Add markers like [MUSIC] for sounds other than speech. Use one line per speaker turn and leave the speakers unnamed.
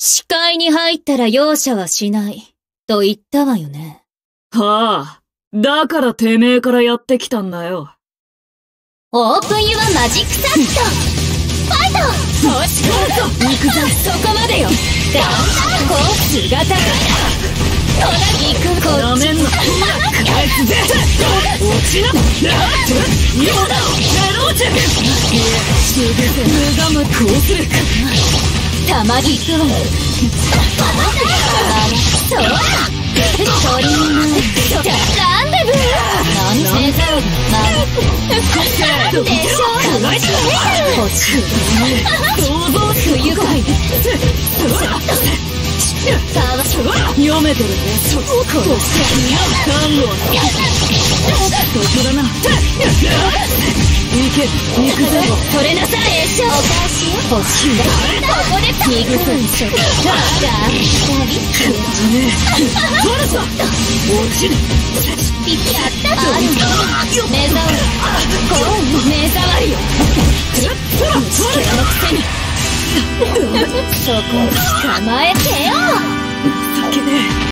視界に入ったら容赦はしない。と言ったわよね。
はあ。だからてめえからやってきたんだよ。
オープンユアマジックサット。ファイト。よし行くぞそこまでよ。だんこう姿が。ほら行くこ
なめんな。返すぜ落ちな。今だゼロチェ無我夢こうする
たまぎくわよそうだ。鳥にランデブー？なんてゼロなんでしょう欲しい
くぜ
それなさいでしょおかしい欲しいここで [LAUGHS] そこう目障りよ地形のくせにそこ捕まえてよ。